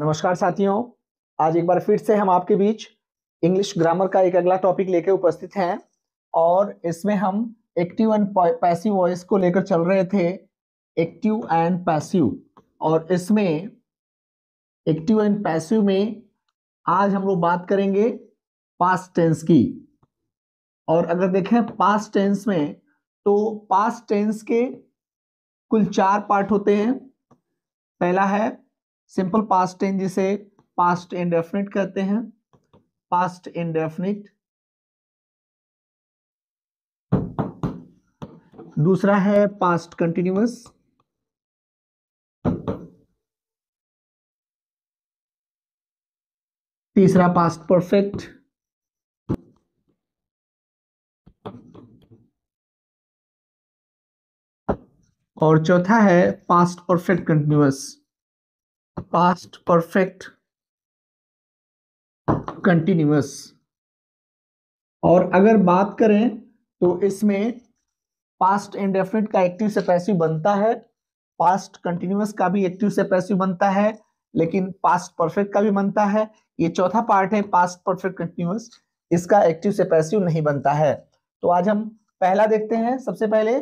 नमस्कार साथियों, आज एक बार फिर से हम आपके बीच इंग्लिश ग्रामर का एक अगला टॉपिक लेके उपस्थित हैं और इसमें हम एक्टिव एंड पैसिव वॉइस को लेकर चल रहे थे एक्टिव एंड पैसिव और इसमें एक्टिव एंड पैसिव में आज हम लोग बात करेंगे पास्ट टेंस की और अगर देखें पास्ट टेंस में तो पास्ट टेंस के कुल चार पार्ट होते हैं। पहला है सिंपल पास्ट टेंस जिसे पास्ट इंडेफिनिट कहते हैं। पास्ट इंडेफिनिट दूसरा है पास्ट कंटिन्यूस तीसरा पास्ट परफेक्ट और चौथा है past perfect continuous past perfect continuous और अगर बात करें तो इसमें पास्ट इंडेफिनिट का एक्टिव से पैसिव बनता है पास्ट कंटिन्यूस का भी एक्टिव से पैसिव बनता है, लेकिन पास्ट परफेक्ट का भी बनता है। ये चौथा पार्ट है पास्ट परफेक्ट कंटिन्यूस इसका एक्टिव से पैसिव नहीं बनता है। तो आज हम पहला देखते हैं, सबसे पहले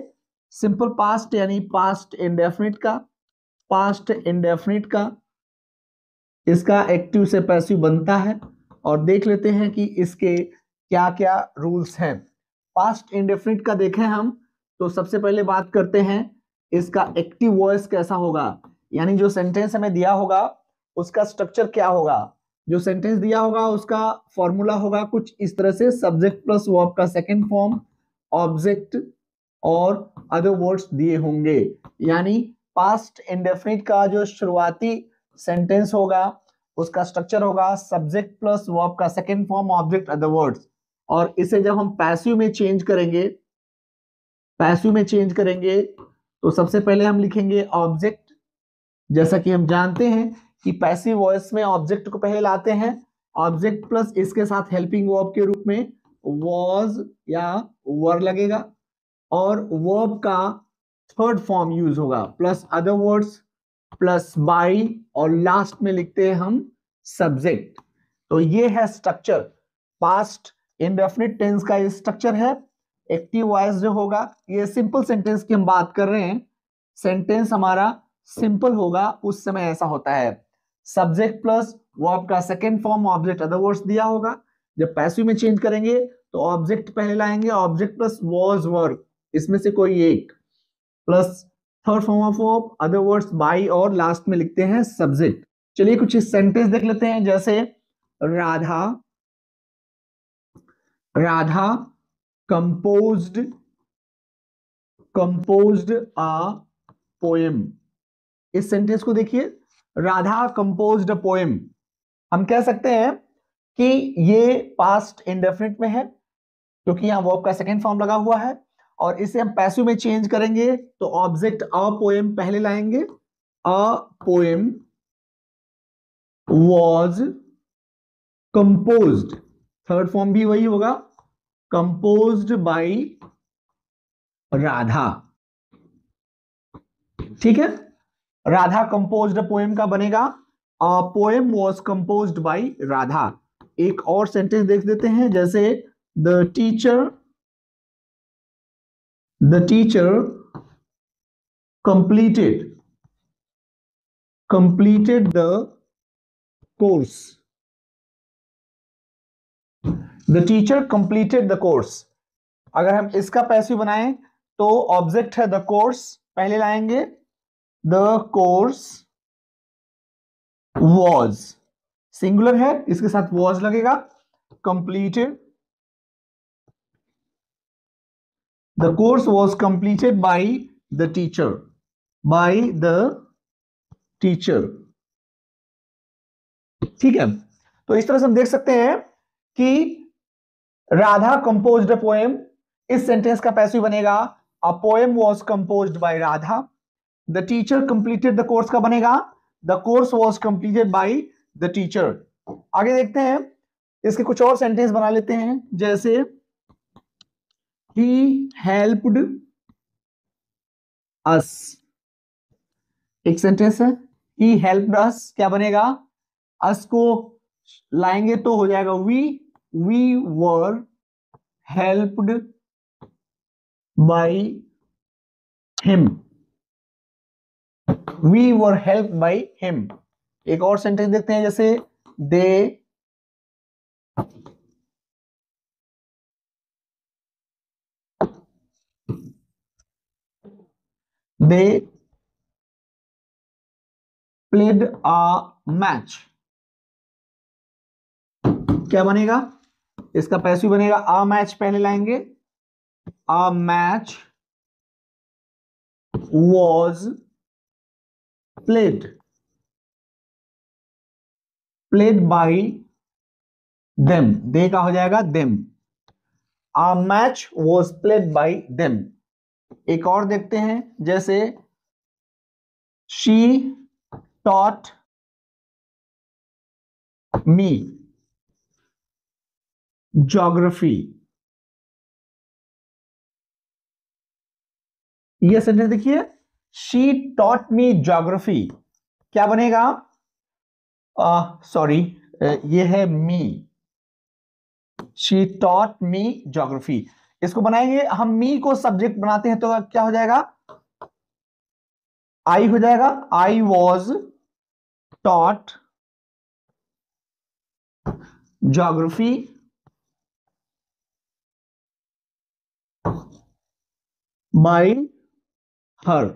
सिंपल पास्ट यानी पास्ट इंडेफिनिट का पास्ट इंडेफिनिट का इसका एक्टिव से पैसिव बनता है और देख लेते हैं कि इसके क्या क्या रूल्स हैं। पास्ट इंडेफिनिट का देखें हम तो सबसे पहले बात करते हैं, इसका एक्टिव वॉइस कैसा होगा? यानी जो सेंटेंस हमें दिया होगा, उसका स्ट्रक्चर क्या होगा? जो सेंटेंस दिया होगा, उसका फॉर्मूला होगा कुछ इस तरह से सब्जेक्ट प्लस वर्ब का सेकंड फॉर्म ऑब्जेक्ट और अदर वर्ड्स दिए होंगे। यानी पास्ट इंडेफिनिट का जो शुरुआती सेंटेंस होगा, उसका स्ट्रक्चर होगा सब्जेक्ट प्लस वर्ब का second form object other words और इसे जब हम पैसिव में चेंज करेंगे पैसिव में चेंज करेंगे तो सबसे पहले हम लिखेंगे ऑब्जेक्ट जैसा कि हम जानते हैं कि पैसिव वॉइस में ऑब्जेक्ट को पहले लाते हैं ऑब्जेक्ट प्लस इसके साथ हेल्पिंग वर्ब के रूप में वॉज़ या वर लगेगा, और वर्ब का थर्ड फॉर्म यूज़ होगा plus other words plus by और लास्ट में लिखते हैं हम सब्जेक्ट। तो ये है स्ट्रक्चर पास्ट इंडेफिनिट टेंस का ये स्ट्रक्चर है। एक्टिव वॉइस जो होगा, ये सिंपल सेंटेंस की हम बात कर रहे हैं। सेंटेंस हमारा सिंपल होगा, उस समय ऐसा होता है। सब्जेक्ट प्लस वो आपका second form object other words दिया होगा। जब पैसिव में चेंज करेंगे तो ऑब्जेक्ट पहले लाएँगे ऑब्जेक्ट प्लस वॉज़ वर्ब इसमें से कोई एक। Plus third form of verb other words by और लास्ट में लिखते हैं सब्जेक्ट चलिए कुछ सेंटेंस देख लेते हैं, जैसे Radha Radha composed composed a poem इस सेंटेंस को देखिए, राधा कंपोज्ड अ पोएम हम कह सकते हैं कि ये पास्ट इंडेफिनिट में है, क्योंकि यहाँ वर्ब का सेकेंड फॉर्म लगा हुआ है। और इसे हम पैसिव में चेंज करेंगे तो ऑब्जेक्ट अ पोएम पहले लाएँगे। A poem was composed third form भी वही होगा। कंपोज्ड बाय राधा ठीक है? राधा कंपोज्ड पोएम का बनेगा। A poem was composed by Radha एक और सेंटेंस देख देते हैं, जैसे the teacher the teacher completed completed the course. The teacher completed the course अगर हम इसका पैसिव बनाएँ तो ऑब्जेक्ट है द कोर्स पहले लाएँगे. द कोर्स वॉज़ सिंगुलर है, इसके साथ वॉज़ लगेगा. Completed the course was completed by the teacher by the teacher ठीक है? तो इस तरह से हम देख सकते हैं कि राधा कंपोज्ड पोएम इस सेंटेंस का पैसिव बनेगा। A poem was compose by Radha the teacher completed the course का बनेगा। The course was completed by the teacher आगे देखते हैं। इसके कुछ और सेंटेंस बना लेते हैं। जैसे ही हेल्प्ड अस एक सेंटेंस है. ही हेल्प्ड अस क्या बनेगा? अस को लाएँगे तो हो जाएगा. We we were helped by him we were help by him एक और सेंटेंस देखते हैं. जैसे दे दे प्लेड अ मैच क्या बनेगा? इसका पैसिव बनेगा। अ मैच पहले लाएँगे। A match was played played by them they का हो जाएगा them a match was played by them एक और देखते हैं जैसे शी टॉट मी जोग्राफी ये सेंटेंस देखिए शी टॉट मी जोग्राफी क्या बनेगा? सॉरी uh, uh, ये है me she taught me geography इसको बनाएँगे। हम मी को सब्जेक्ट बनाते हैं तो क्या हो जाएगा? आई हो जाएगा। I was taught geography by her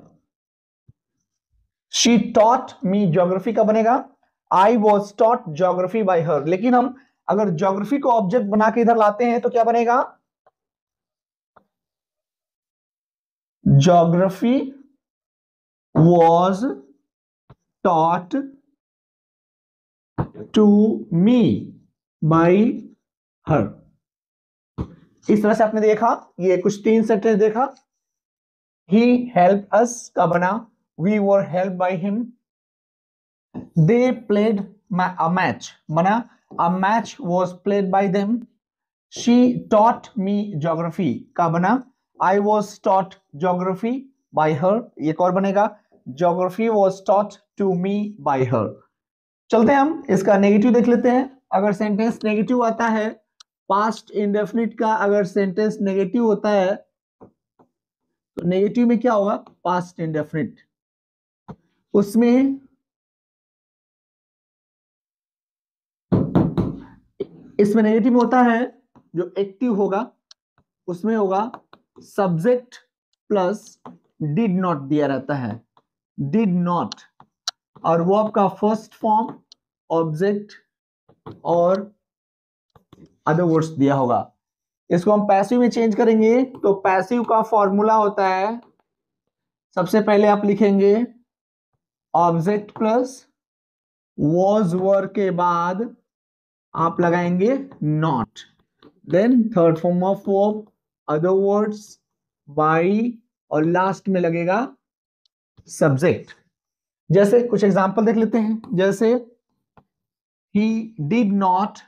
she taught me geography का बनेगा? I was taught geography by her लेकिन हम अगर जोग्राफी को ऑब्जेक्ट बना के इधर लाते हैं तो क्या बनेगा? Geography was taught to me by her इस तरह से आपने देखा, ये कुछ तीन सेंटेंस देखा। ही हेल्प अस का बना। We were help by him they played match बना। A match was played by them she taught me geography का बना। I was taught geography by her एक और बनेगा। Geography was taught to me by her चलते हैं हम, इसका नेगेटिव देख लेते हैं। अगर सेंटेंस नेगेटिव आता है पास्ट इंडेफिनिट का अगर सेंटेंस नेगेटिव होता है तो नेगेटिव में क्या होगा? पास्ट इंडेफिनिट उसमें इसमें नेगेटिव होता है, जो एक्टिव होगा, उसमें होगा सब्जेक्ट प्लस डिड नॉट दिया रहता है। डिड नॉट और वो आपका फ़र्स्ट फॉर्म, ऑब्जेक्ट और अदर वर्ड्स दिया होगा। इसको हम पैसिव में चेंज करेंगे तो पैसिव का फॉर्मूला होता है, सबसे पहले आप लिखेंगे, ऑब्जेक्ट प्लस वॉज़ वर के बाद आप लगाएँगे not. Then third form of verb other words by और लास्ट में लगेगा सब्जेक्ट जैसे कुछ एग्ज़ाम्पल देख लेते हैं. जैसे he did not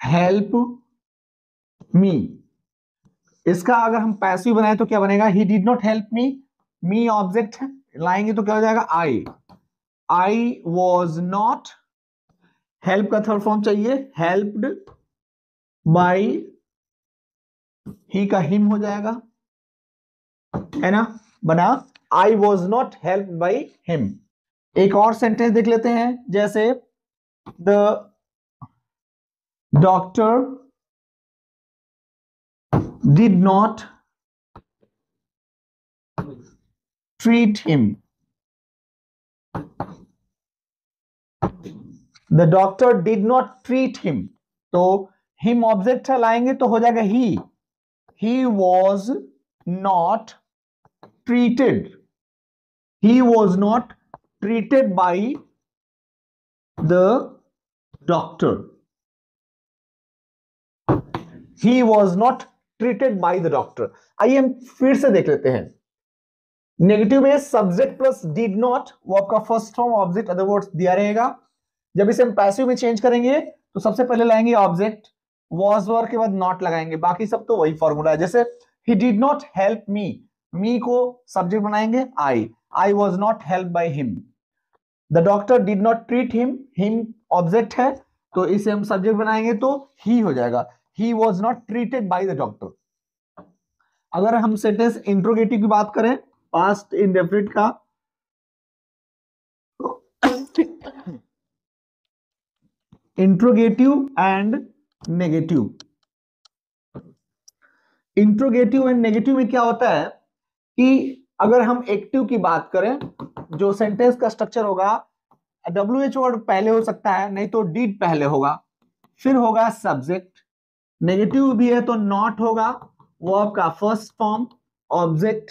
help me इसका अगर हम पैसिव बनाए तो क्या बनेगा? He did not help me me object लाएँगे तो क्या हो जाएगा? I I was not help का थर्ड फॉर्म चाहिए. हेल्प्ड बाई ही का हिम हो जाएगा है ना? बना। I was not help by him एक और सेंटेंस देख लेते हैं जैसे the doctor did not treat him the doctor did not treat him तो हिम ऑब्जेक्ट लाएँगे तो हो जाएगा he he was not treated he was not treated by the doctor he was not treated by the doctor आइए हम फिर से देख लेते हैं। नेगेटिव में सब्जेक्ट प्लस डिड नॉट वो आपका first form object other words दिया रहेगा। जब इसे हम पैसिव में चेंज करेंगे तो सबसे पहले लाएँगे ऑब्जेक्ट वॉज़ वर के बाद नॉट लगाएँगे। बाकी सब तो वही फॉर्मूला है। जैसे he did not help me me को सब्जेक्ट बनाएँगे I I was not help by him the doctor did not treat him him object है। तो इसे हम सब्जेक्ट बनाएँगे तो ही हो जाएगा। He was not treated by the doctor अगर हम सेंटेंस इंट्रोगेटिव की बात करें पास्ट इंडेफिनिट का interrogative and negative. Interrogative and negative में क्या होता है कि अगर हम एक्टिव की बात करें, जो सेंटेंस का स्ट्रक्चर होगा डब्ल्यू एच वर्ड पहले हो सकता है, नहीं तो डीड पहले होगा, फिर होगा सब्जेक्ट नेगेटिव भी है तो नॉट होगा, वो आपका फ़र्स्ट फॉर्म ऑब्जेक्ट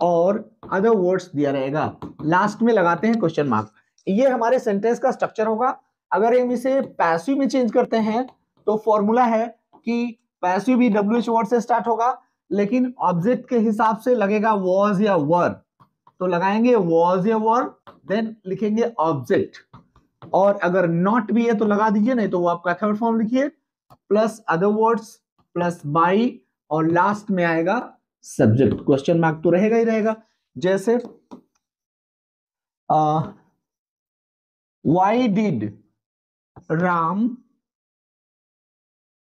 और अदर वर्ड्स दिया रहेगा। लास्ट में लगाते हैं क्वेश्चन मार्क ये हमारे सेंटेंस का स्ट्रक्चर होगा। अगर हम इसे पैसिव में चेंज करते हैं तो फॉर्मूला है कि पैसिव भी डब्ल्यू एच वर्ड से स्टार्ट होगा, लेकिन ऑब्जेक्ट के हिसाब से लगेगा वॉज़ या वर तो लगाएँगे वॉज़ या वर देन लिखेंगे ऑब्जेक्ट और अगर नॉट भी है तो लगा दीजिए, नहीं तो वो आपका थर्ड फॉर्म लिखिए। Plus other words plus by और लास्ट में आएगा सब्जेक्ट क्वेश्चन मार्क तो रहेगा ही रहेगा। जैसे why did Ram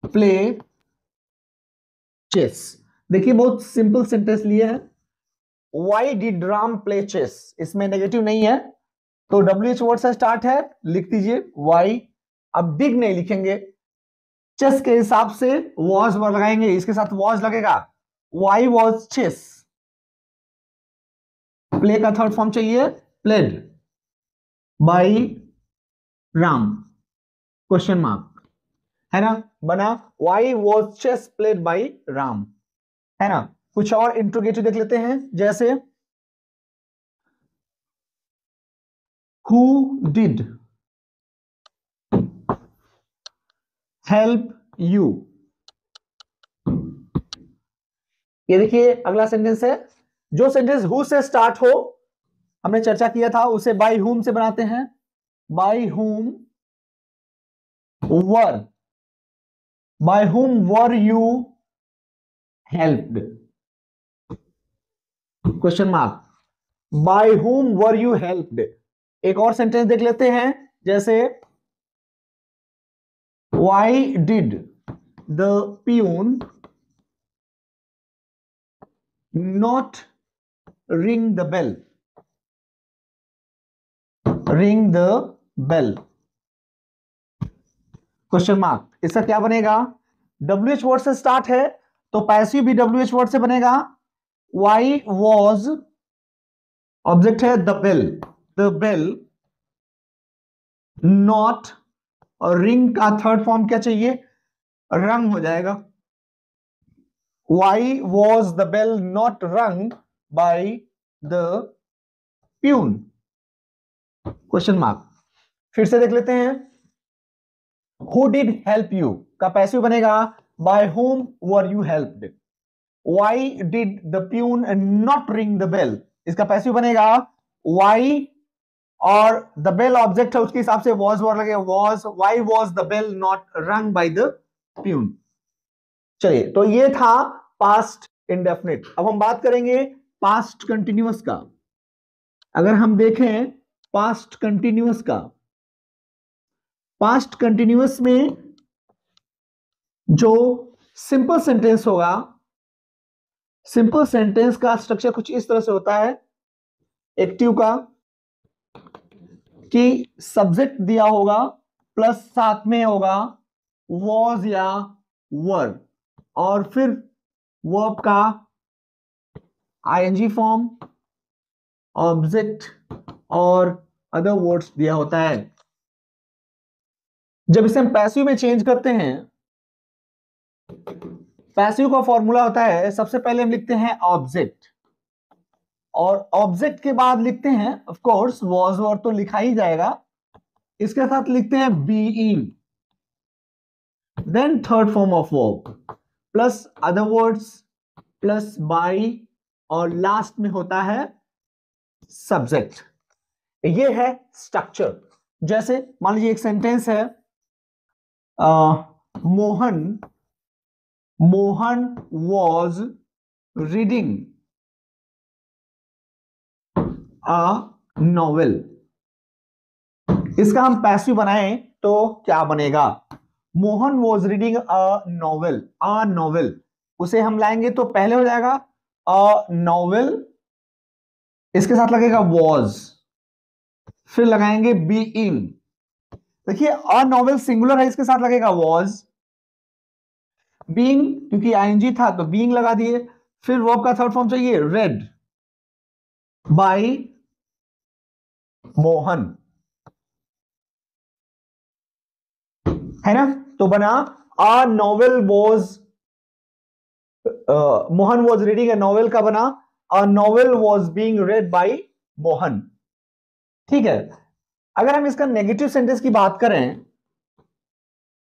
play chess देखिए, बहुत सिंपल सेंटेंस लिए है। Why did Ram play chess इसमें नेगेटिव नहीं है। तो डब्ल्यू एच वर्ड से स्टार्ट है। लिख दीजिए वाई अब डिग नहीं लिखेंगे। चेस के हिसाब से वॉज़ वर्ड लगाएँगे। इसके साथ वॉज़ लगेगा। वाई वॉज़ चेस प्ले का थर्ड फॉर्म चाहिए। Played by Ram question mark है ना? बना why was chess played by Ram है ना? कुछ और इंट्रोगेटिव देख लेते हैं, जैसे हु डिड हेल्प यू ये देखिए, अगला सेंटेंस है, जो सेंटेंस हु से स्टार्ट हो, हमने चर्चा किया था, उसे बाई हुम से बनाते हैं? By whom were by whom were you helped question mark by whom were you helped एक और सेंटेंस देख लेते हैं, जैसे why did the peon not ring the bell ring the bell question mark इसका क्या बनेगा? डब्ल्यू एच वर्ड से स्टार्ट है तो पैसिव भी डब्ल्यू एच वर्ड से बनेगा। वाई वॉज़ ऑब्जेक्ट है the bell the bell not और रिंग का थर्ड फॉर्म क्या चाहिए? रंग हो जाएगा। Why was the bell not rung by the peon question mark फिर से देख लेते हैं। हु डिड हेल्प यू का पैसिव बनेगा by whom were you helped why did the peon not ring the bell इसका पैसिव बनेगा वाई और द बेल ऑब्जेक्ट है उसके हिसाब से वॉज़ वर लगे was why was the bell not rung by the peon चलिए तो ये था पास्ट इंडेफिनिट अब हम बात करेंगे पास्ट कंटिन्यूस का। अगर हम देखें पास्ट कंटिन्यूस का पास्ट कंटिन्यूस में जो सिंपल सेंटेंस होगा सिंपल सेंटेंस का स्ट्रक्चर कुछ इस तरह से होता है एक्टिव का, कि सब्जेक्ट दिया होगा प्लस साथ में होगा वॉज़ या वर और फिर वर्ब का आईएनजी फॉर्म ऑब्जेक्ट और अदर वर्ड्स दिया होता है। जब इसे हम पैसिव में चेंज करते हैं, पैसिव का फॉर्मूला होता है, सबसे पहले हम लिखते हैं ऑब्जेक्ट और ऑब्जेक्ट के बाद लिखते हैं ऑफ़ कोर्स वॉज़ वर तो लिखा ही जाएगा। इसके साथ लिखते हैं being then third form of verb plus other words plus by और लास्ट में होता है सब्जेक्ट ये है स्ट्रक्चर जैसे, मान लीजिए एक सेंटेंस है Mohan Mohan was reading a novel इसका हम पैसिव बनाएँ तो क्या बनेगा? Mohan was reading a novel a novel उसे हम लाएँगे तो पहले हो जाएगा अ नॉवेल इसके साथ लगेगा वॉज़ फिर लगाएँगे बी इन देखिए अ नॉवेल सिंगुलर है इसके साथ लगेगा वॉज़ बींग क्योंकि आईएनजी था तो बींग लगा दिए। फिर वर्ब का थर्ड फॉर्म चाहिए रेड बाय मोहन। है ना? तो बना a novel was Mohan was reading a novel का बना a novel was being read by Mohan. ठीक है? अगर हम इसका नेगेटिव सेंटेंस की बात करें,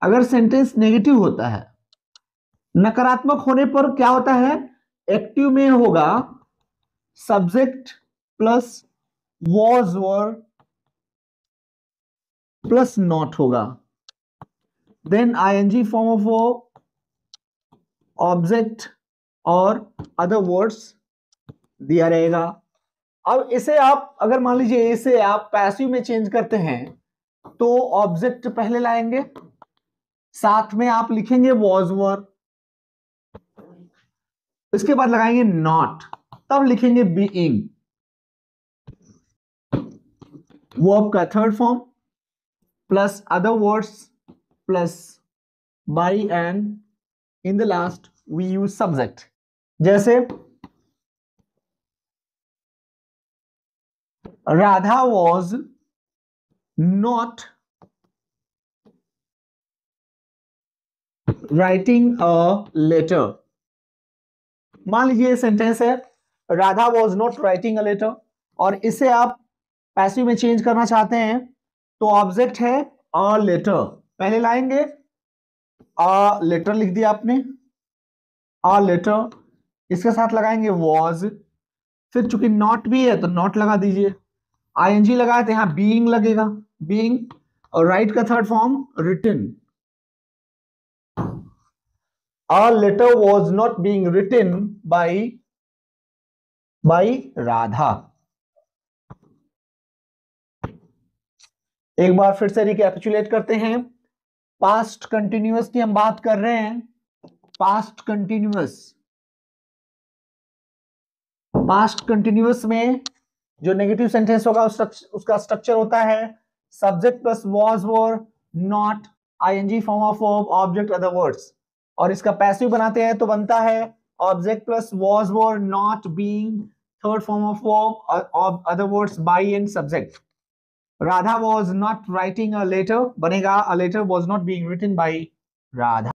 अगर सेंटेंस नेगेटिव होता है, नकारात्मक होने पर क्या होता है? एक्टिव में होगा subject plus was were plus not होगा। Then ING form of object और अदर वर्ड्स दिया रहेगा। अब इसे आप, अगर मान लीजिए इसे आप पैसिव में चेंज करते हैं तो ऑब्जेक्ट पहले लाएँगे, साथ में आप लिखेंगे वॉज़ वर इसके बाद लगाएँगे नॉट तब लिखेंगे बीइंग वो आपका third form plus other words plus by and in the last we use subject जैसे Radha was not writing a letter मान लीजिए ये सेंटेंस है Radha was not writing a letter और इसे आप पैसिव में चेंज करना चाहते हैं तो ऑब्जेक्ट है अ लेटर पहले लाएँगे अ लेटर लिख दिया आपने अ लेटर इसके साथ लगाएँगे वॉज़ फिर चूँकि नॉट भी है तो नॉट लगा दीजिए। आईएनजी लगाए तो यहाँ बीइंग लगेगा बीइंग और राइट का third form written a letter was not being written by by Radha एक बार फिर से रिकैपिचुलेट करते हैं। पास्ट कंटिन्यूअस की हम बात कर रहे हैं। पास्ट कंटिन्यूअस पास्ट कंटिन्यूअस में जो नेगेटिव सेंटेंस होगा उसका स्ट्रक्चर होता है subject plus was were not ING form of object other words और इसका पैसिव बनाते हैं तो बनता है object plus was were not being third form of verb other words by and subject Radha was not writing a letter बनेगा a letter was not being written by Radha